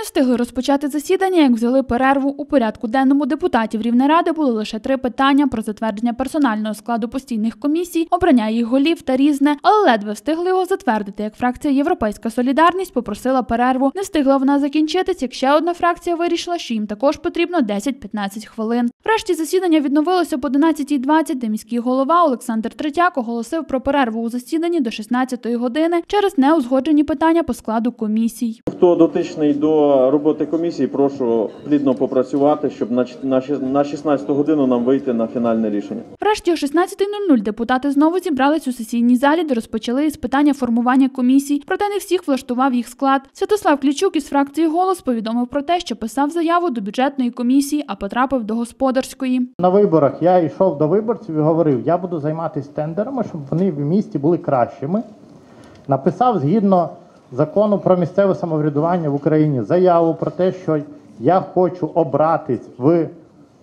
Не встигли розпочати засідання, як взяли перерву. У порядку денному депутатів Рівнеради було лише три питання про затвердження персонального складу постійних комісій, обрання їх голів та різне, але ледве встигли його затвердити, як фракція Європейська Солідарність попросила перерву. Не встигла вона закінчитись, як ще одна фракція вирішила, що їм також потрібно 10-15 хвилин. Врешті засідання відновилося об 11.20, де міський голова Олександр Третяк оголосив про перерву у засіданні до 16-ї години через неузгоджені питання по складу комісій. Хто дотичний до роботи комісії, прошу плідно попрацювати, щоб на на шіс- на 16 годину нам вийти на фінальне рішення. Врешті о 16.00 депутати знову зібрались у сесійній залі, де розпочали із питання формування комісій. Проте не всіх влаштував їх склад. Святослав Клічук із фракції Голос повідомив про те, що писав заяву до бюджетної комісії, а потрапив до господарської. На виборах я йшов до виборців і говорив, я буду займатися тендерами, щоб вони в місті були кращими. Написав згідно закону про місцеве самоврядування в Україні заяву про те, що я хочу обратись в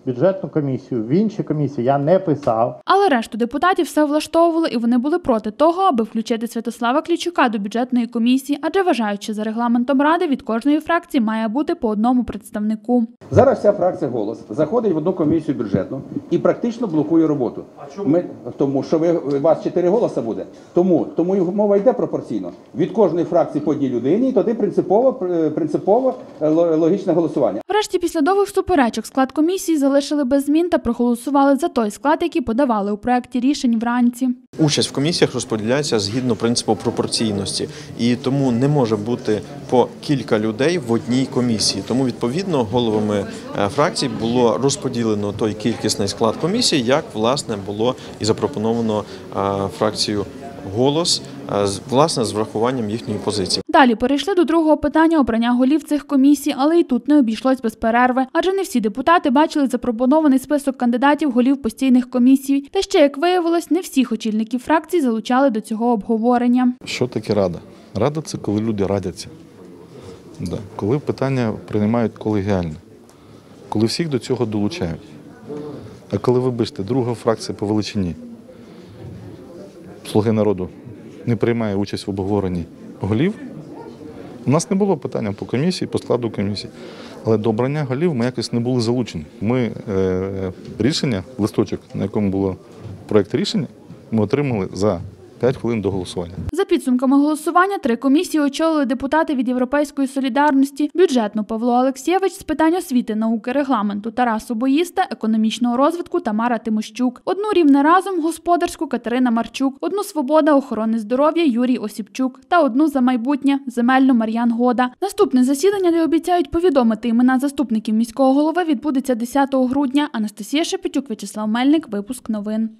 бюджетну комісію. В інші комісії я не писав. Але решту депутатів все влаштовували, і вони були проти того, аби включити Святослава Клічука до бюджетної комісії, адже вважають, що за регламентом ради від кожної фракції має бути по одному представнику. Зараз вся фракція голос заходить в одну комісію бюджетну і практично блокує роботу. Ми тому, що ви у вас чотири голоса буде. Тому тому і мова йде пропорційно. Від кожної фракції по одній людині, і тоді принципово е, принципово е, логічне голосування. Врешті, після довгих суперечок, склад комісії залишили без змін та проголосували за той склад, який подавали у проєкті рішень вранці. Участь в комісіях розподіляється згідно принципу пропорційності, і тому не може бути по кілька людей в одній комісії. Тому відповідно головами е, фракцій було розподілено той кількісний склад комісії, як власне було і запропоновано фракцію фракцією голос, е, власне з врахуванням їхньої позиції. Далі перейшли до другого питання обрання голів цих комісій, але і тут не обійшлось без перерви, адже не всі депутати бачили запропонований список кандидатів голів постійних комісій. Та ще як виявилось, не всіх очільників фракцій залучали до цього обговорення. Що таке рада? Рада це коли люди радяться. Да. Коли питання приймають колегіально, коли всіх до цього долучають. А коли, вибачте, друга фракція по величині Слуги народу не приймає участь в обговоренні голів, у нас не було питання по комісії, по складу комісії. Але до обрання голів ми якось не були залучені. Ми е, рішення, листочок, на якому було проєкт рішення, ми отримали за 5 хвилин до голосування. Підсумками голосування, три комісії очолили депутати від Європейської солідарності, бюджетну Павло Олексєвич з питань освіти, науки, регламенту, Тарасу Боїста, економічного розвитку Тамара Тимощук. Одну рівне разом господарську Катерина Марчук, одну свобода охорони здоров'я Юрій Осіпчук та одну за майбутнє земельну Мар'ян Года. Наступне засідання, де обіцяють повідомити імена заступників міського голови, відбудеться 10 грудня. Анастасія Шепетюк, В'ячеслав Мельник, випуск новин.